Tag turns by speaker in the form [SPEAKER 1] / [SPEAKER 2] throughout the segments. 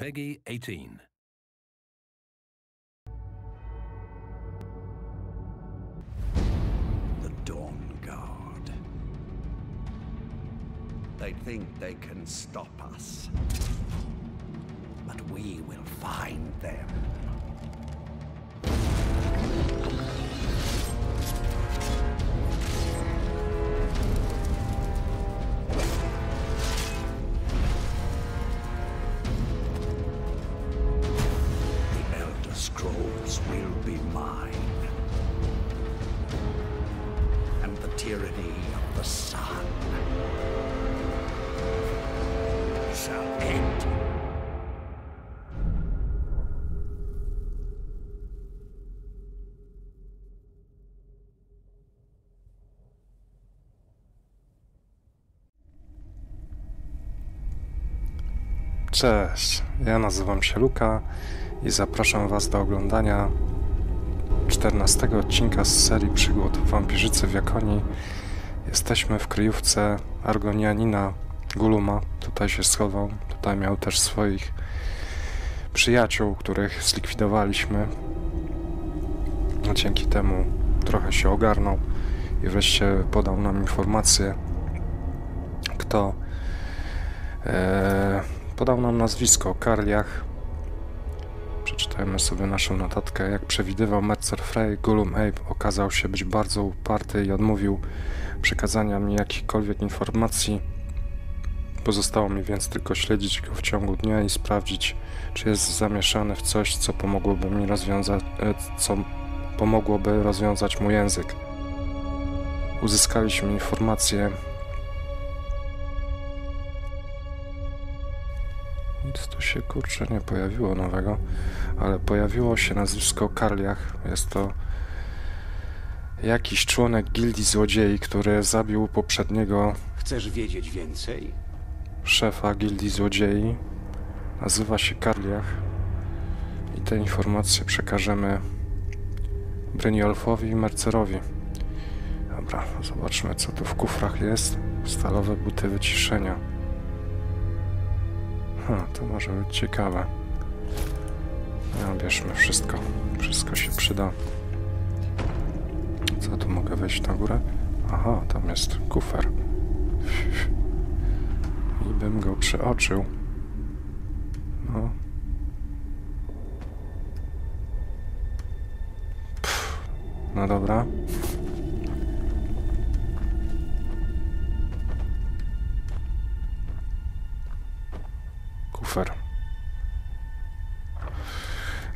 [SPEAKER 1] Peggy 18.
[SPEAKER 2] The Dawn Guard. They think they can stop us. But we will find them.
[SPEAKER 3] Cześć, ja nazywam się Luka i zapraszam Was do oglądania 14 odcinka z serii przygód Wampirzycy w Jakonii. Jesteśmy w kryjówce Argonianina Guluma. Tutaj się schował. Tutaj miał też swoich przyjaciół, których zlikwidowaliśmy. No, dzięki temu trochę się ogarnął i wreszcie podał nam informację, kto e, podał nam nazwisko Karliach. Przeczytajmy sobie naszą notatkę. Jak przewidywał Mercer Frey, Gollum Abe okazał się być bardzo uparty i odmówił przekazania mi jakichkolwiek informacji. Pozostało mi więc tylko śledzić go w ciągu dnia i sprawdzić, czy jest zamieszany w coś, co pomogłoby mi rozwiązać, e, co pomogłoby rozwiązać mój język. Uzyskaliśmy informację, Nic tu się kurczę nie pojawiło nowego, ale pojawiło się nazwisko Karliach. Jest to jakiś członek gildii złodziei, który zabił poprzedniego
[SPEAKER 4] Chcesz wiedzieć więcej?
[SPEAKER 3] szefa gildii złodziei. Nazywa się Karliach. I te informacje przekażemy Brynjolfowi i Mercerowi. Dobra, zobaczmy co tu w kufrach jest. Stalowe buty wyciszenia. Ha, to może być ciekawe. No, bierzmy wszystko. Wszystko się przyda. Co tu mogę wejść na górę? Aha, tam jest kufer. I bym go przeoczył. No. Pff, no dobra.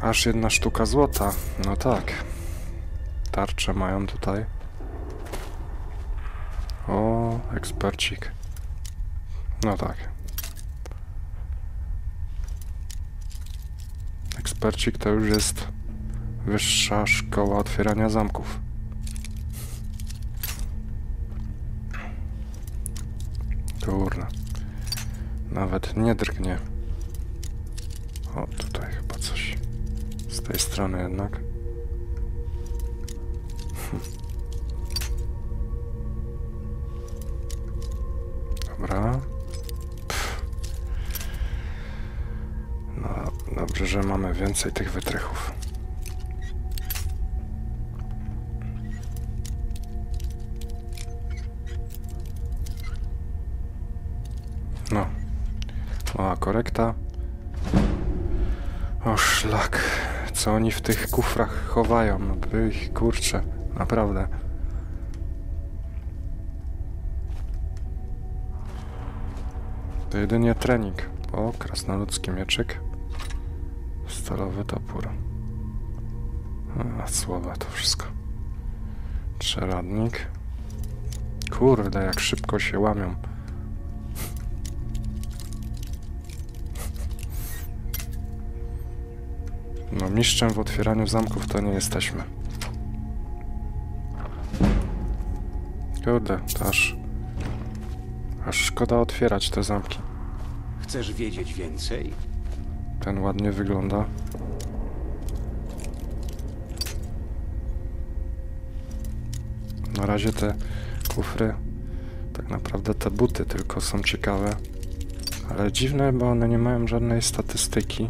[SPEAKER 3] Aż jedna sztuka złota. No tak. Tarcze mają tutaj. O, ekspercik. No tak. Ekspercik to już jest wyższa szkoła otwierania zamków. Kurna. Nawet nie drgnie. O, tutaj tej strony jednak. Dobra. No, dobrze, że mamy więcej tych wytrychów. Co oni w tych kufrach chowają? No by ich kurczę. Naprawdę. To jedynie trening. O, krasnoludzki mieczyk. Stalowy topór. A, słabe to wszystko. Czeradnik. Kurde, jak szybko się łamią. Mistrzem w otwieraniu zamków to nie jesteśmy. Kurde, to aż... Aż szkoda otwierać te zamki.
[SPEAKER 4] Chcesz wiedzieć więcej?
[SPEAKER 3] Ten ładnie wygląda. Na razie te kufry, tak naprawdę te buty tylko są ciekawe. Ale dziwne, bo one nie mają żadnej statystyki.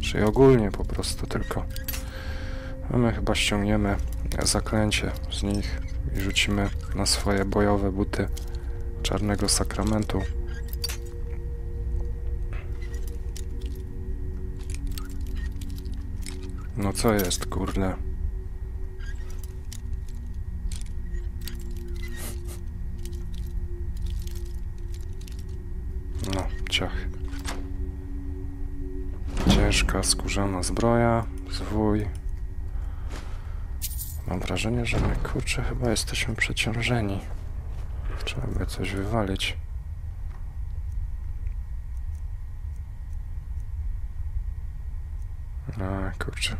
[SPEAKER 3] Czyli ogólnie po prostu tylko. My chyba ściągniemy zaklęcie z nich i rzucimy na swoje bojowe buty czarnego sakramentu. No co jest, kurde? Skórzana zbroja, zwój. Mam wrażenie, że my, kurczę, chyba jesteśmy przeciążeni. Trzeba by coś wywalić. A, kurczę.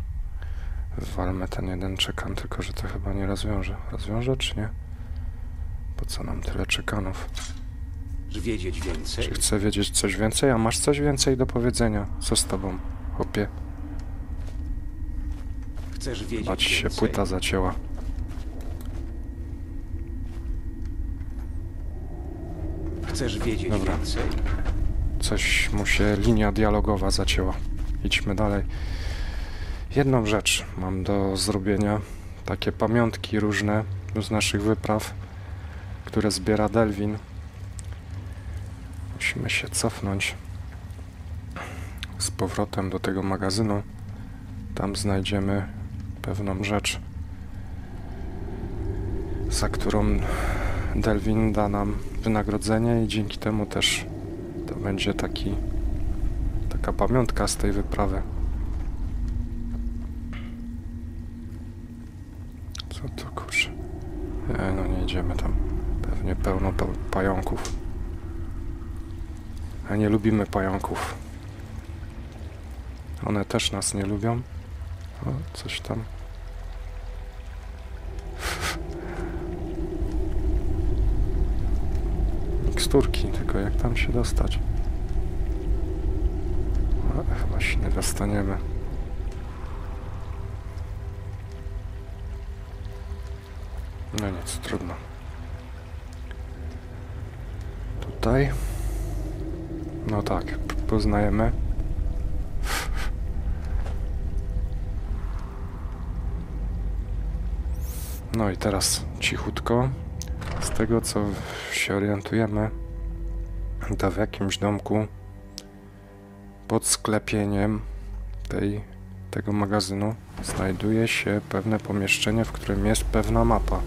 [SPEAKER 3] Wywalmy ten jeden czekan, tylko że to chyba nie rozwiąże. Rozwiąże czy nie? Po co nam tyle czekanów?
[SPEAKER 4] Chcesz wiedzieć więcej?
[SPEAKER 3] Czy chcę wiedzieć coś więcej? A masz coś więcej do powiedzenia? Co z tobą, chłopie?
[SPEAKER 4] Chcesz wiedzieć
[SPEAKER 3] Bać się
[SPEAKER 4] więcej?
[SPEAKER 3] płyta zacięła.
[SPEAKER 4] Chcesz wiedzieć
[SPEAKER 3] Dobra.
[SPEAKER 4] więcej?
[SPEAKER 3] Coś mu się linia dialogowa zacięła. Idźmy dalej. Jedną rzecz mam do zrobienia. Takie pamiątki różne z naszych wypraw, które zbiera Delwin. Musimy się cofnąć z powrotem do tego magazynu. Tam znajdziemy pewną rzecz, za którą Delwin da nam wynagrodzenie i dzięki temu też to będzie taki taka pamiątka z tej wyprawy. Co to kurczę? E, no nie idziemy tam. Pewnie pełno pa pająków. A nie lubimy pająków. One też nas nie lubią. O, coś tam. Miksturki, tylko jak tam się dostać? Ale chyba się nie dostaniemy. No nic, trudno. Tutaj. No tak, poznajemy. No i teraz cichutko. Z tego co się orientujemy, to w jakimś domku pod sklepieniem tej, tego magazynu znajduje się pewne pomieszczenie, w którym jest pewna mapa,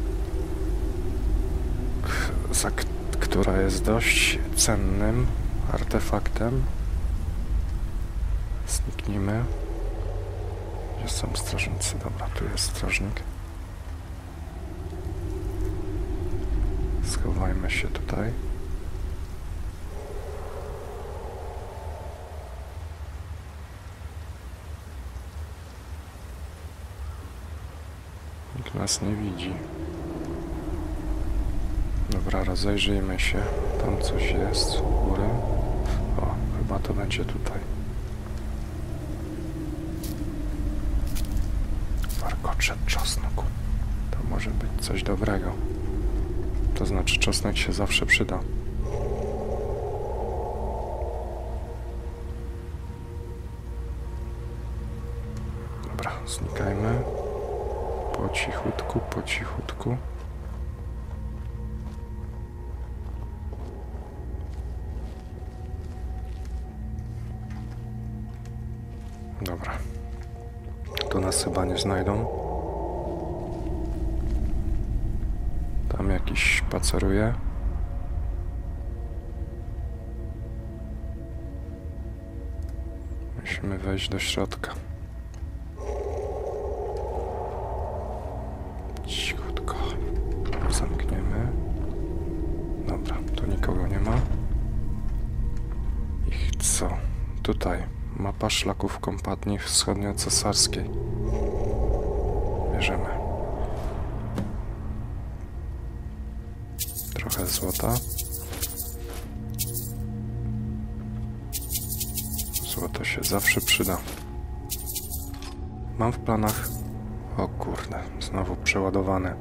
[SPEAKER 3] która jest dość cennym artefaktem. Zniknijmy. Gdzie są strażnicy? Dobra, tu jest strażnik. Schowajmy się tutaj. Nas nie widzi. Dobra, rozejrzyjmy się. Tam coś jest u góry. O, chyba to będzie tutaj. Warkocze czosnku. To może być coś dobrego. To znaczy czosnek się zawsze przyda. Cichutku, po cichutku. Dobra. Tu nas chyba nie znajdą. Tam jakiś spaceruje. Musimy wejść do środka. Tutaj. Mapa szlaków kompadni wschodnio-cesarskiej. Bierzemy. Trochę złota. Złoto się zawsze przyda. Mam w planach... O kurde, znowu przeładowane.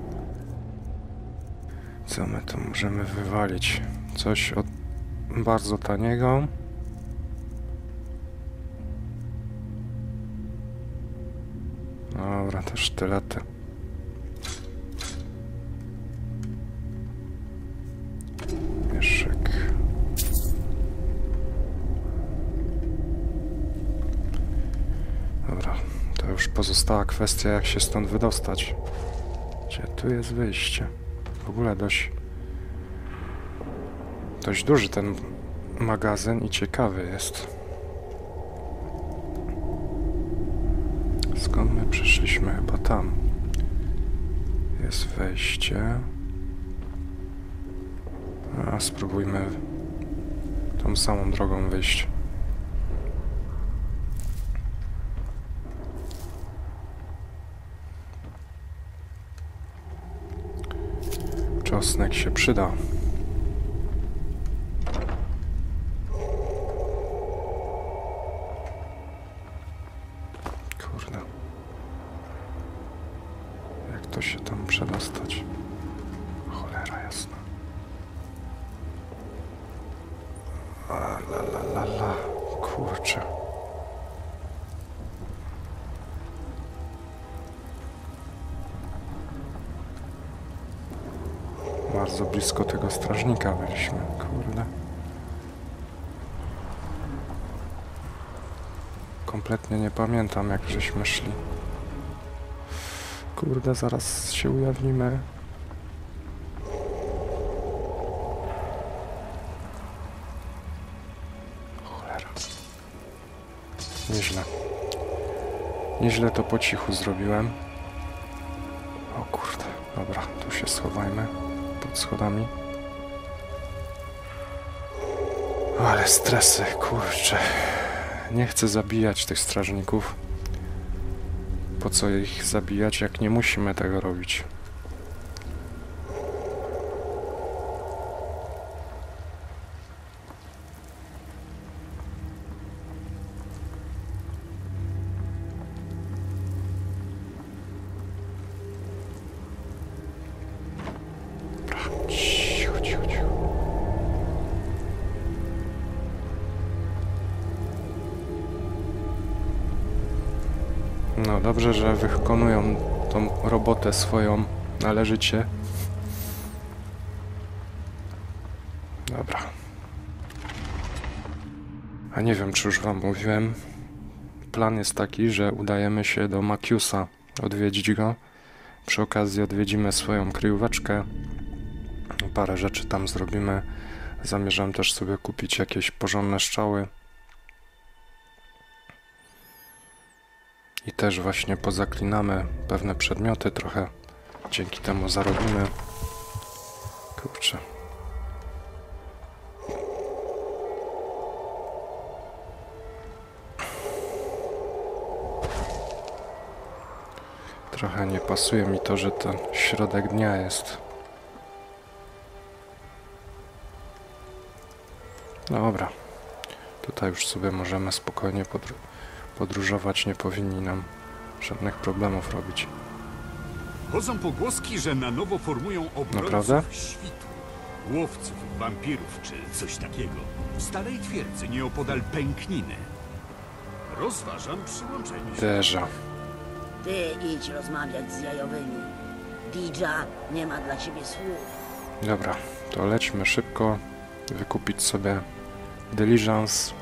[SPEAKER 3] Co my tu możemy wywalić? Coś od bardzo taniego. Te sztylety. Mieszyk. Dobra, to już pozostała kwestia, jak się stąd wydostać. Gdzie tu jest wyjście? W ogóle dość... Dość duży ten magazyn i ciekawy jest. Skąd my przyszliśmy? Chyba tam. Jest wejście. A spróbujmy tą samą drogą wyjść. Czosnek się przyda. Nie pamiętam, jak żeśmy szli. Kurde, zaraz się ujawnimy. Cholera. Nieźle. Nieźle to po cichu zrobiłem. O kurde, dobra, tu się schowajmy pod schodami. Ale stresy, kurczę. Nie chcę zabijać tych strażników. Po co ich zabijać, jak nie musimy tego robić? Że wykonują tą robotę swoją należycie. Dobra. A nie wiem, czy już wam mówiłem. Plan jest taki, że udajemy się do Makiusa odwiedzić go. Przy okazji odwiedzimy swoją kryjóweczkę. Parę rzeczy tam zrobimy. Zamierzam też sobie kupić jakieś porządne strzały. I też właśnie pozaklinamy pewne przedmioty, trochę dzięki temu zarobimy. Kurczę. Trochę nie pasuje mi to, że to środek dnia jest. Dobra. Tutaj już sobie możemy spokojnie podr- podróżować, nie powinni nam żadnych problemów robić.
[SPEAKER 1] Chodzą pogłoski, że na nowo formują obrońców
[SPEAKER 3] Naprawdę?
[SPEAKER 1] świtu. Łowców, wampirów czy coś takiego. W starej twierdzy nieopodal pękniny. Rozważam przyłączenie się.
[SPEAKER 3] Derza.
[SPEAKER 5] Ty idź rozmawiać z jajowymi. Didża nie ma dla ciebie słów.
[SPEAKER 3] Dobra, to lećmy szybko wykupić sobie Diligence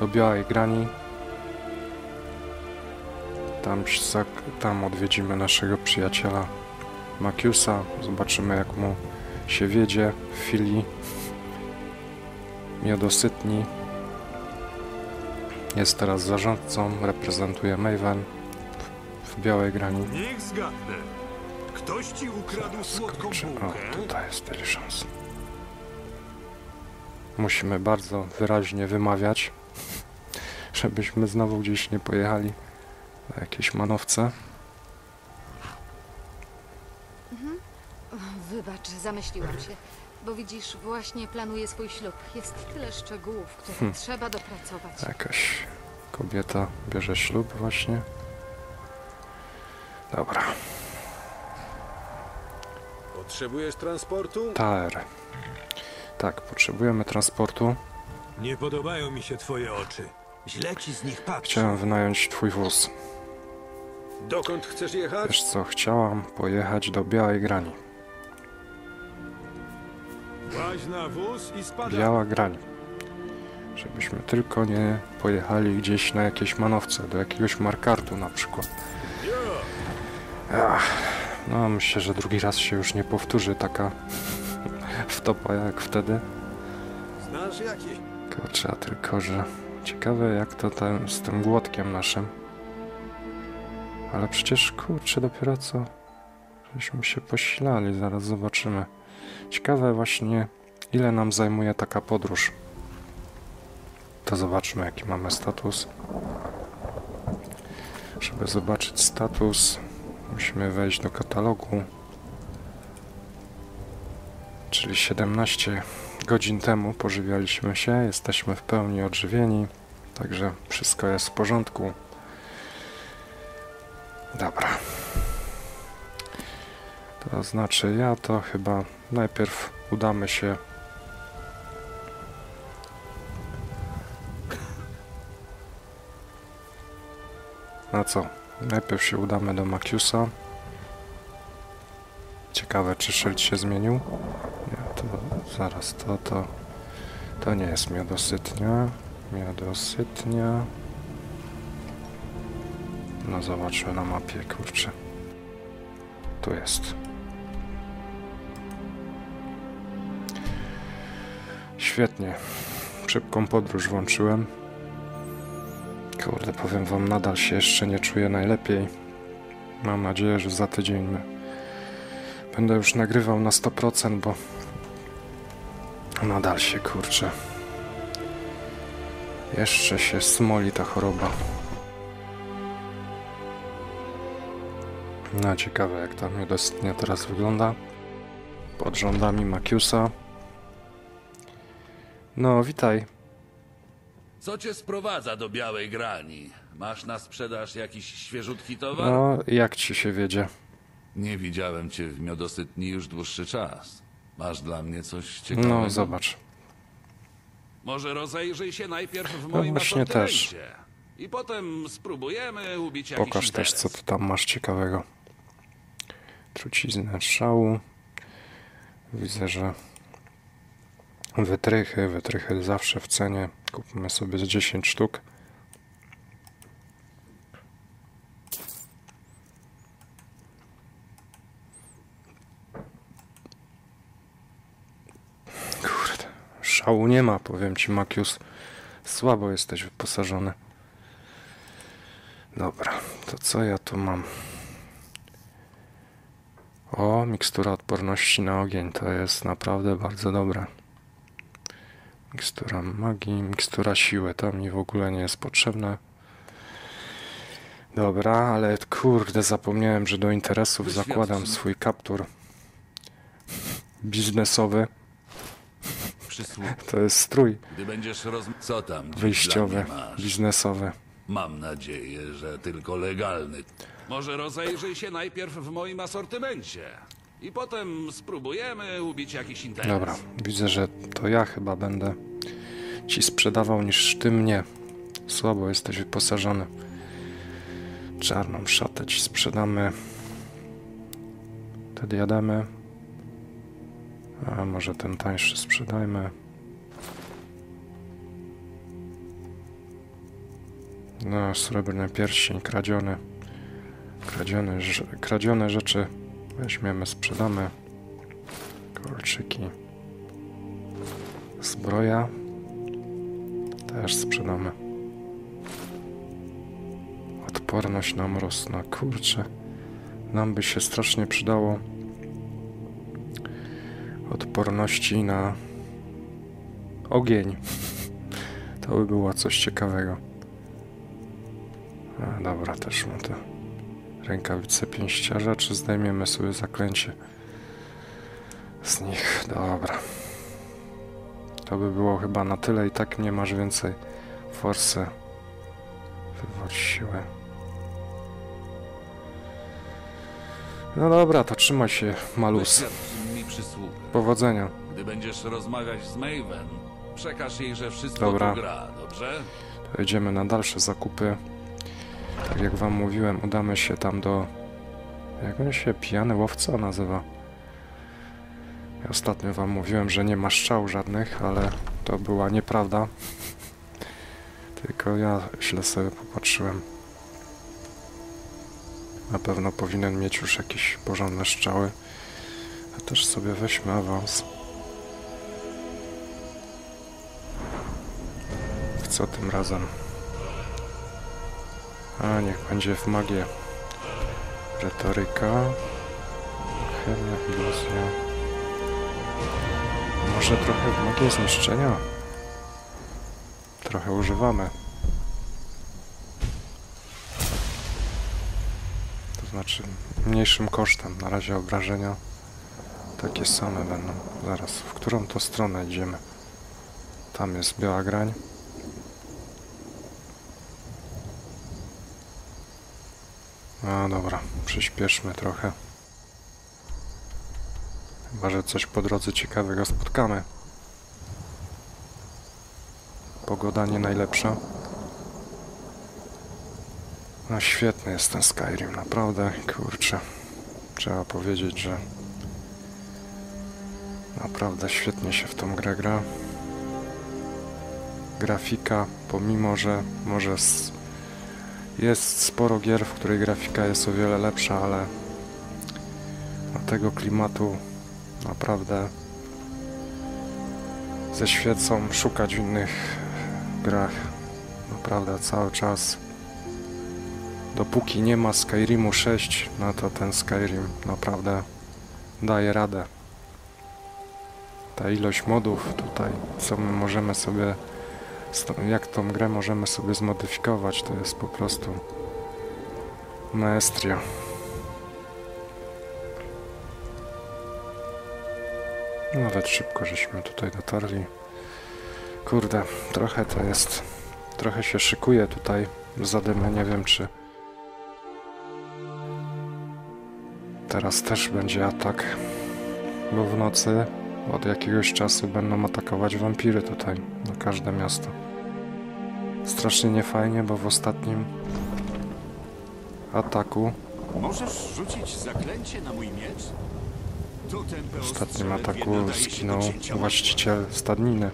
[SPEAKER 3] do Białej Grani. Tam, tam odwiedzimy naszego przyjaciela Makiusa. Zobaczymy jak mu się wiedzie w filii. Miodosytni. Jest teraz zarządcą, reprezentuje Maven w, Białej Grani.
[SPEAKER 1] Niech zgadnę. Ktoś ci ukradł słodką bułkę?
[SPEAKER 3] o, tutaj jest Diligence. Musimy bardzo wyraźnie wymawiać, żebyśmy znowu gdzieś nie pojechali jakieś manowce.
[SPEAKER 6] Wybacz, zamyśliłam się. Bo widzisz, właśnie planuję swój ślub. Jest tyle szczegółów, które
[SPEAKER 3] Hm.
[SPEAKER 6] trzeba dopracować.
[SPEAKER 3] Jakaś kobieta bierze ślub właśnie. Dobra,
[SPEAKER 7] Potrzebujesz transportu?
[SPEAKER 3] TR. Tak, potrzebujemy transportu.
[SPEAKER 7] Nie podobają mi się twoje oczy. Źle ci z nich patrzy.
[SPEAKER 3] Chciałem wynająć twój wóz.
[SPEAKER 7] Dokąd chcesz jechać?
[SPEAKER 3] Wiesz co, chciałam pojechać do Białej Grani. Biała Grań. Żebyśmy tylko nie pojechali gdzieś na jakieś manowce, do jakiegoś markartu na przykład. Ach, no myślę, że drugi raz się już nie powtórzy taka wtopa jak wtedy.
[SPEAKER 7] Znasz?
[SPEAKER 3] Kurczę, a tylko że ciekawe jak to tam z tym głodkiem naszym. Ale przecież kurczę dopiero co żeśmy się posilali, zaraz zobaczymy. Ciekawe właśnie ile nam zajmuje taka podróż. To zobaczmy jaki mamy status. Żeby zobaczyć status musimy wejść do katalogu. Czyli 17 godzin temu pożywialiśmy się, jesteśmy w pełni odżywieni, także wszystko jest w porządku. Dobra. To znaczy, ja to chyba najpierw udamy się. Na co? Najpierw się udamy do Maciusa. Ciekawe, czy szyld się zmienił. Nie, to zaraz, to, to, to nie jest miodosytnia. Miodosytnia. No zobaczmy na mapie, kurczę. Tu jest. Świetnie. Szybką podróż włączyłem. Kurde, powiem wam, nadal się jeszcze nie czuję najlepiej. Mam nadzieję, że za tydzień będę już nagrywał na 100%, bo nadal się kurczę. Jeszcze się smoli ta choroba. No ciekawe jak ta miodostnia teraz wygląda. Pod rządami Maciusa. No, witaj.
[SPEAKER 8] Co cię sprowadza do Białej Grani? Masz na sprzedaż jakiś świeżutki towar?
[SPEAKER 3] No, jak ci się wiedzie?
[SPEAKER 8] Nie widziałem cię w Miodosytni już dłuższy czas. Masz dla mnie coś ciekawego?
[SPEAKER 3] No, zobacz.
[SPEAKER 8] Może rozejrzyj się najpierw w
[SPEAKER 3] No
[SPEAKER 8] moim
[SPEAKER 3] właśnie
[SPEAKER 8] asortymencie. I potem spróbujemy ubić jakiś
[SPEAKER 3] Pokaż też,
[SPEAKER 8] interes.
[SPEAKER 3] co ty tam masz ciekawego. Truciznę szału. Widzę, że wytrychy, wytrychy zawsze w cenie. Kupmy sobie z 10 sztuk. Kurde, szału nie ma, powiem ci, Makius. Słabo jesteś wyposażony. Dobra, to co ja tu mam? O, mikstura odporności na ogień. To jest naprawdę bardzo dobre. Mikstura magii, mikstura siły. To mi w ogóle nie jest potrzebne. Dobra, ale kurde, zapomniałem, że do interesów zakładam swój kaptur biznesowy. To jest strój
[SPEAKER 8] Gdy będziesz roz... Co tam dziś
[SPEAKER 3] wyjściowy, biznesowy.
[SPEAKER 8] Mam nadzieję, że tylko legalny. Może rozejrzyj się najpierw w moim asortymencie. I potem spróbujemy ubić jakiś interes.
[SPEAKER 3] Dobra, widzę, że to ja chyba będę ci sprzedawał niż ty mnie. Słabo jesteś wyposażony. Czarną szatę ci sprzedamy. Wtedy jademy. A może ten tańszy sprzedajmy. No, srebrny pierścień kradziony. Kradzione, kradzione rzeczy weźmiemy, sprzedamy. Kolczyki. Zbroja. Też sprzedamy. Odporność na mróz. No kurczę. Nam by się strasznie przydało odporności na ogień. To by było coś ciekawego. A, dobra, też mam te rękawice pięściarza, czy zdejmiemy sobie zaklęcie z nich. Dobra. To by było chyba na tyle i tak nie masz więcej forsy. Wywór siłę. No dobra, to trzymaj się, Malus. Powodzenia.
[SPEAKER 8] Gdy będziesz rozmawiać z Maven, przekaż jej, że wszystko
[SPEAKER 3] Dobra.
[SPEAKER 8] gra, dobrze?
[SPEAKER 3] To Jedziemy na dalsze zakupy. Tak jak wam mówiłem, udamy się tam do... Jak on się pijany łowca nazywa? Ja ostatnio wam mówiłem, że nie ma strzał żadnych, ale to była nieprawda. Tylko ja źle sobie popatrzyłem. Na pewno powinien mieć już jakieś porządne strzały. A też sobie weźmy awans. Co tym razem? A niech będzie w magię. Retoryka. Chemia, iluzja. Może trochę w magię zniszczenia? Trochę używamy. To znaczy mniejszym kosztem. Na razie obrażenia takie same będą. Zaraz, w którą to stronę idziemy? Tam jest biała grań. A dobra, przyspieszmy trochę. Chyba, że coś po drodze ciekawego spotkamy. Pogoda nie najlepsza. No świetny jest ten Skyrim, naprawdę, kurczę. Trzeba powiedzieć, że naprawdę świetnie się w tą grę gra. Grafika, pomimo że może jest sporo gier, w której grafika jest o wiele lepsza, ale tego klimatu naprawdę ze świecą szukać w innych grach. Naprawdę cały czas. Dopóki nie ma Skyrimu 6, no to ten Skyrim naprawdę daje radę. Ta ilość modów tutaj, co my możemy sobie, jak tą grę możemy sobie zmodyfikować, to jest po prostu maestria. Nawet szybko żeśmy tutaj dotarli. Kurde, trochę to jest. Trochę się szykuje tutaj zadymę. Nie wiem, czy teraz też będzie atak. Bo w nocy od jakiegoś czasu będą atakować wampiry tutaj, na każde miasto. Strasznie niefajnie, bo w ostatnim ataku,
[SPEAKER 1] Możesz rzucić zaklęcie na mój miecz?
[SPEAKER 3] W ostatnim ataku
[SPEAKER 1] cięcia
[SPEAKER 3] właściciel stadniny.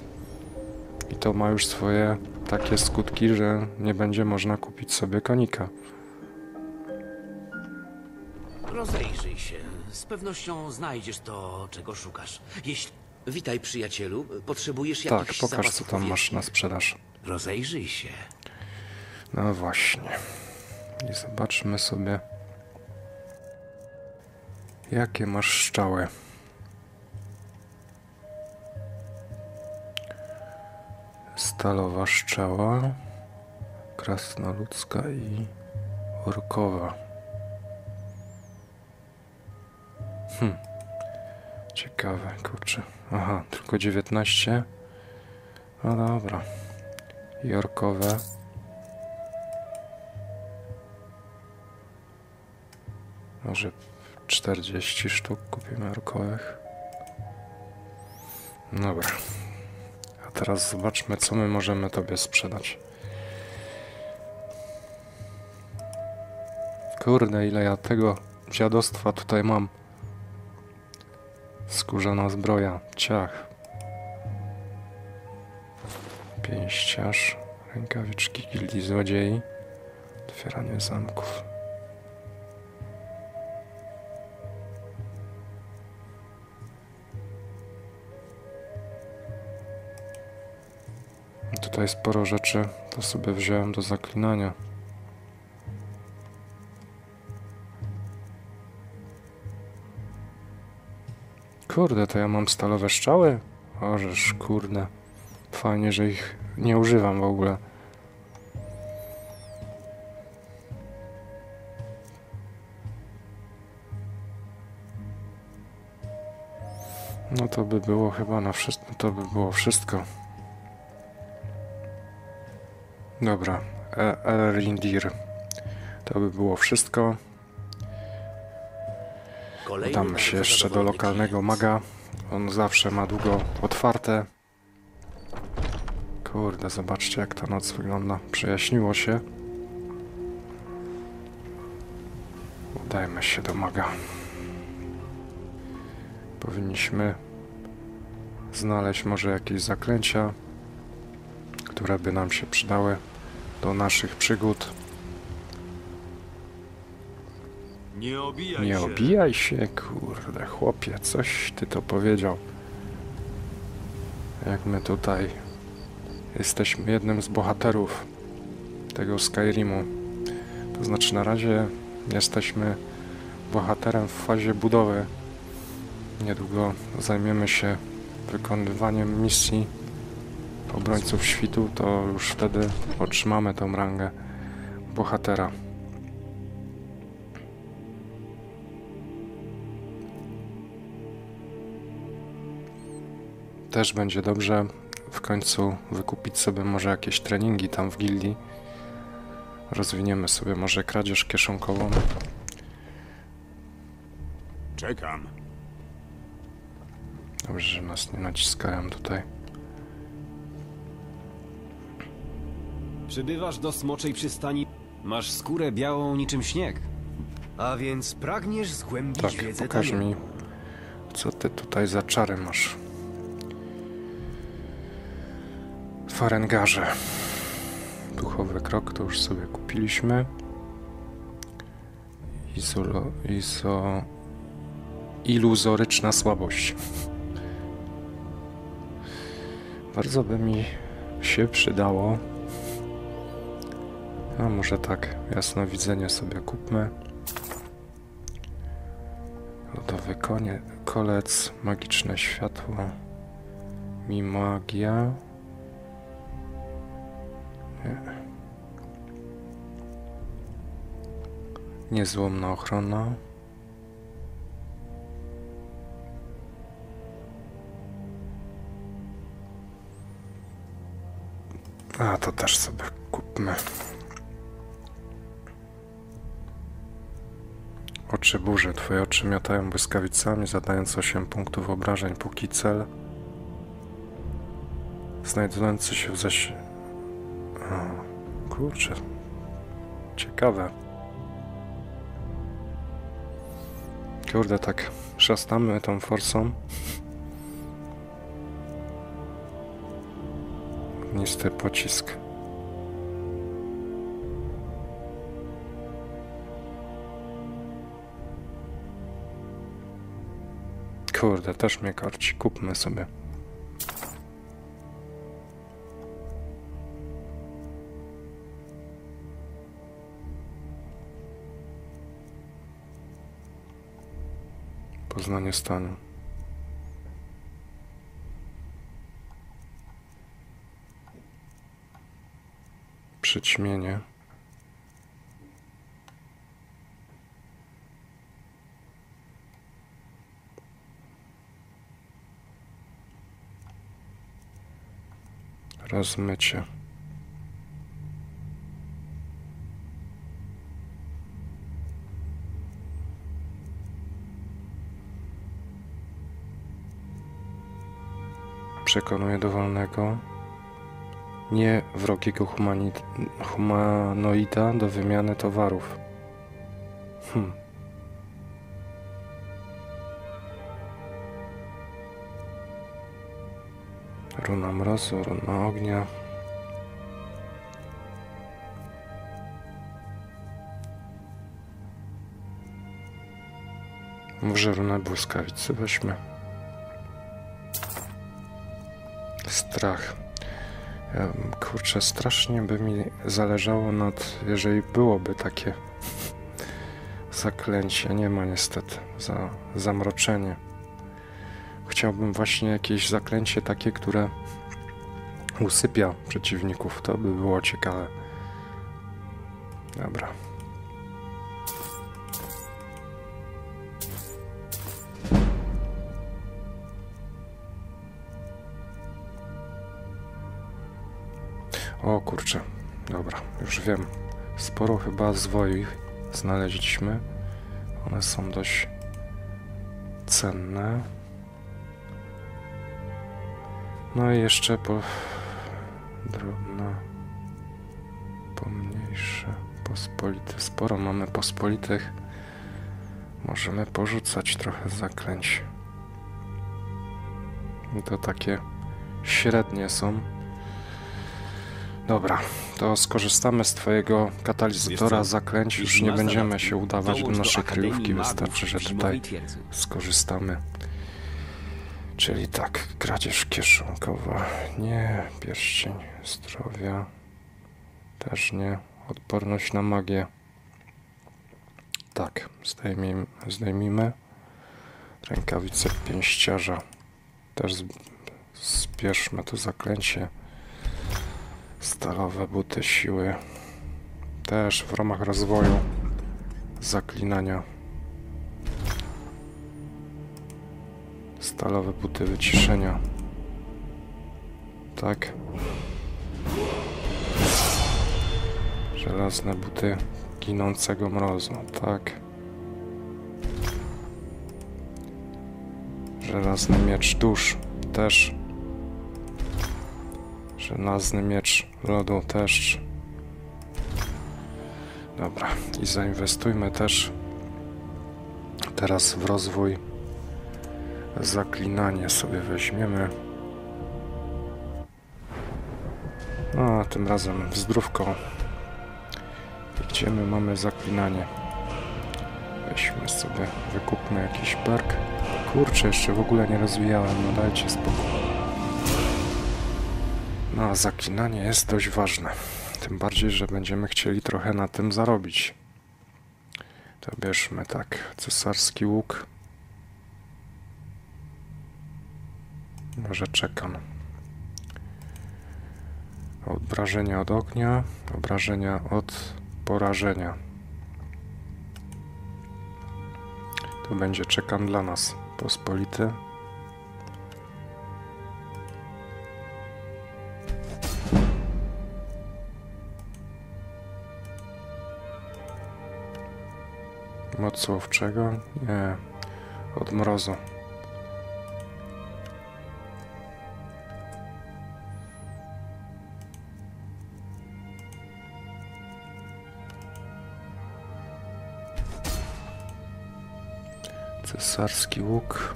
[SPEAKER 3] I to ma już swoje takie skutki, że nie będzie można kupić sobie konika.
[SPEAKER 9] Się. Z pewnością znajdziesz to, czego szukasz. Jeśli... Witaj, przyjacielu. Potrzebujesz
[SPEAKER 3] Tak,
[SPEAKER 9] jakichś
[SPEAKER 3] pokaż co
[SPEAKER 9] zapasów
[SPEAKER 3] tam masz na sprzedaż.
[SPEAKER 9] Rozejrzyj się.
[SPEAKER 3] No właśnie. I zobaczmy sobie, jakie masz szczały. Stalowa szczała, krasnoludzka i orkowa. Hm. Ciekawe, kurczę. Aha, tylko 19. No dobra. I orkowe. Może 40 sztuk kupimy orkowych. Dobra. A teraz zobaczmy, co my możemy tobie sprzedać. Kurde, ile ja tego dziadostwa tutaj mam. Skórzana zbroja, ciach. Pięściarz, rękawiczki gildii złodziei, otwieranie zamków. Tutaj sporo rzeczy, to sobie wziąłem do zaklinania. Kurde, to ja mam stalowe strzały? Ożeż, kurde. Fajnie, że ich nie używam w ogóle. No to by było chyba na wszystko. To by było wszystko. Dobra, e Elrindir. To by było wszystko. Udamy się jeszcze do lokalnego maga. On zawsze ma długo otwarte. Kurde, zobaczcie jak ta noc wygląda. Przejaśniło się. Udajmy się do maga. Powinniśmy znaleźć może jakieś zaklęcia, które by nam się przydały do naszych przygód.
[SPEAKER 7] Nie obijaj
[SPEAKER 3] Nie
[SPEAKER 7] się.
[SPEAKER 3] obijaj się, kurde, chłopie, coś ty to powiedział. Jak my tutaj jesteśmy jednym z bohaterów tego Skyrimu. To znaczy na razie jesteśmy bohaterem w fazie budowy. Niedługo zajmiemy się wykonywaniem misji obrońców świtu, to już wtedy otrzymamy tą rangę bohatera. Też będzie dobrze w końcu wykupić sobie może jakieś treningi tam w gildii. Rozwiniemy sobie może kradzież kieszonkową.
[SPEAKER 1] Czekam.
[SPEAKER 3] Dobrze, że nas nie naciskają tutaj.
[SPEAKER 10] Przybywasz do Smoczej Przystani, masz skórę białą niczym śnieg. A więc pragniesz zgłębić
[SPEAKER 3] Tak,
[SPEAKER 10] wiedzę
[SPEAKER 3] pokaż
[SPEAKER 10] tajemną.
[SPEAKER 3] mi, co ty tutaj za czary masz. Farengarze. Duchowy krok to już sobie kupiliśmy. Izolo, izo, iluzoryczna słabość. Bardzo by mi się przydało. A może tak, jasnowidzenie sobie kupmy. Lodowy konie, kolec, magiczne światło, mi magia. Nie. Niezłomna ochrona. A, to też sobie kupmy. Oczy burzy. Twoje oczy miotają błyskawicami, zadając 8 punktów obrażeń, póki cel znajdujący się w zaś... Kurczę. Ciekawe. Kurde, tak szastamy tą forsą. Ognisty pocisk. Kurde, też mnie korci. Kupmy sobie. Poznanie stanu. Przyćmienie. Rozmycie. Przekonuje dowolnego, nie wrogiego humanoida do wymiany towarów. Hm. Runa mrozu, runa ognia. Może runę błyskawicy weźmy. Strach. Ja, kurczę, strasznie by mi zależało nad, jeżeli byłoby takie zaklęcie. Nie ma niestety. Za, zamroczenie. Chciałbym właśnie jakieś zaklęcie takie, które usypia przeciwników. To by było ciekawe. Dobra. Wiem. Sporo chyba zwoi znaleźliśmy. One są dość cenne. No i jeszcze po... drobna... pomniejsze, pospolite. Sporo mamy pospolitych. Możemy porzucać trochę zaklęć. I to takie średnie są. Dobra, to skorzystamy z twojego katalizatora zaklęć. Już nie będziemy się udawać do naszej kryjówki. Wystarczy, że tutaj skorzystamy. Czyli tak, kradzież kieszonkowa. Nie, pierścień zdrowia. Też nie. Odporność na magię. Tak, zdejmijmy, zdejmijmy. Rękawice pięściarza. Też zbierzmy to zaklęcie. Stalowe buty siły. Też w ramach rozwoju zaklinania. Stalowe buty wyciszenia. Tak. Żelazne buty ginącego mrozu. Tak. Żelazny miecz dusz. Też. Żelazny miecz lodu też. Dobra. I zainwestujmy też teraz w rozwój Zaklinanie sobie weźmiemy. No, tym razem w zdrówko. Idziemy, mamy zaklinanie. Weźmy sobie, wykupmy jakiś perk. Kurczę, jeszcze w ogóle nie rozwijałem, no dajcie spokój. No, a zaklinanie jest dość ważne. Tym bardziej, że będziemy chcieli trochę na tym zarobić. To bierzmy tak, cesarski łuk. Może czekam. Obrażenia od ognia, obrażenia od porażenia. To będzie czekam dla nas. Pospolity. Moc? Nie. Od mrozu. Cesarski łuk.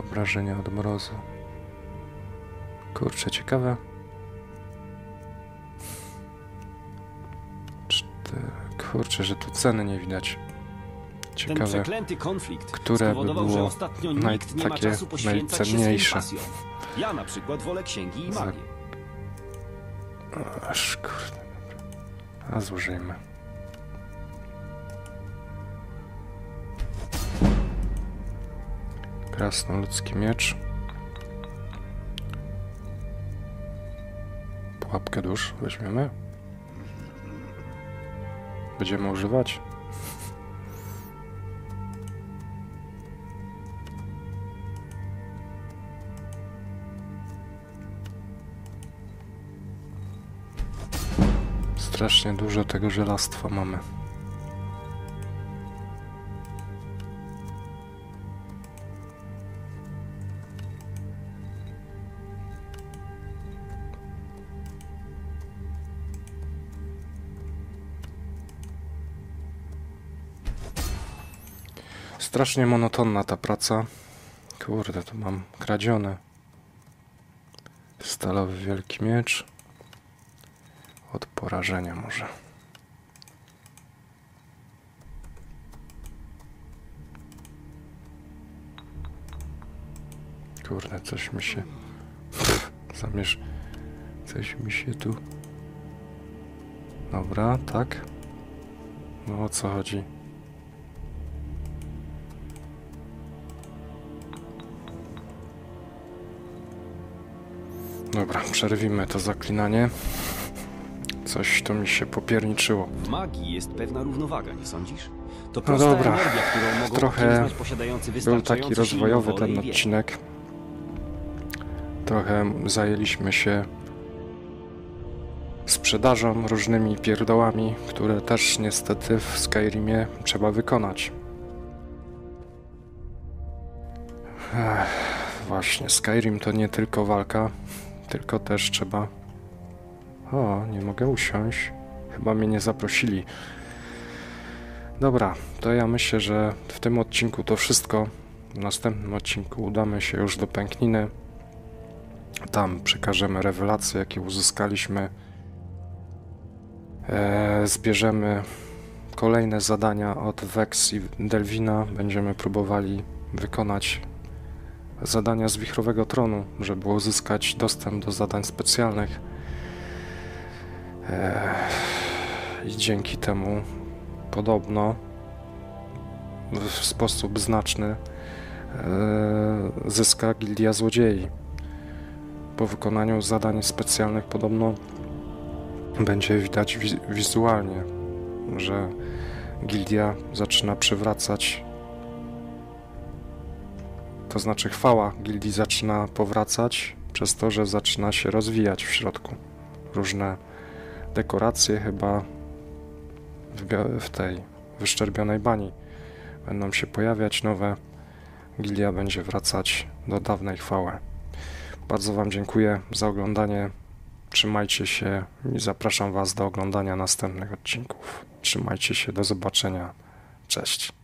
[SPEAKER 3] Obrażenia od mrozu. Kurczę, ciekawe. Kurczę, że tu ceny nie widać. Ciekawe, które by było naj- takie najcenniejsze.
[SPEAKER 10] Ja na przykład wolę księgi i magię.
[SPEAKER 3] Aż kurde. A zużyjmy. Krasnoludzki miecz. Pułapkę dusz weźmiemy. Będziemy używać. Strasznie dużo tego żelastwa mamy. Strasznie monotonna ta praca. Kurde, tu mam kradzione. Stalowy wielki miecz. Od porażenia może. Kurde, coś mi się... Zamierz... Coś mi się tu... Dobra, tak. No o co chodzi? Dobra, przerwimy to zaklinanie. Coś tu mi się popierniczyło.
[SPEAKER 10] W magii jest pewna równowaga, nie sądzisz? To
[SPEAKER 3] No
[SPEAKER 10] prosta
[SPEAKER 3] dobra,
[SPEAKER 10] energia, którą mogą
[SPEAKER 3] trochę
[SPEAKER 10] posiadający
[SPEAKER 3] Był taki rozwojowy ten odcinek. Trochę zajęliśmy się sprzedażą, różnymi pierdołami, które też niestety w Skyrimie trzeba wykonać. Właśnie, Skyrim to nie tylko walka, tylko też trzeba... O, nie mogę usiąść. Chyba mnie nie zaprosili. Dobra, to ja myślę, że w tym odcinku to wszystko. W następnym odcinku udamy się już do Pękniny. Tam przekażemy rewelacje, jakie uzyskaliśmy. E, zbierzemy kolejne zadania od Vex i Delvina. Będziemy próbowali wykonać zadania z Wichrowego Tronu, żeby uzyskać dostęp do zadań specjalnych. E, I dzięki temu podobno w sposób znaczny e, zyska Gildia Złodziei. Po wykonaniu zadań specjalnych podobno będzie widać wi- wizualnie, że Gildia zaczyna przywracać to znaczy chwała Gildii zaczyna powracać przez to, że zaczyna się rozwijać w środku. Różne dekoracje chyba w, w tej wyszczerbionej bani będą się pojawiać nowe. Gildia będzie wracać do dawnej chwały. Bardzo Wam dziękuję za oglądanie. Trzymajcie się i zapraszam Was do oglądania następnych odcinków. Trzymajcie się, do zobaczenia. Cześć.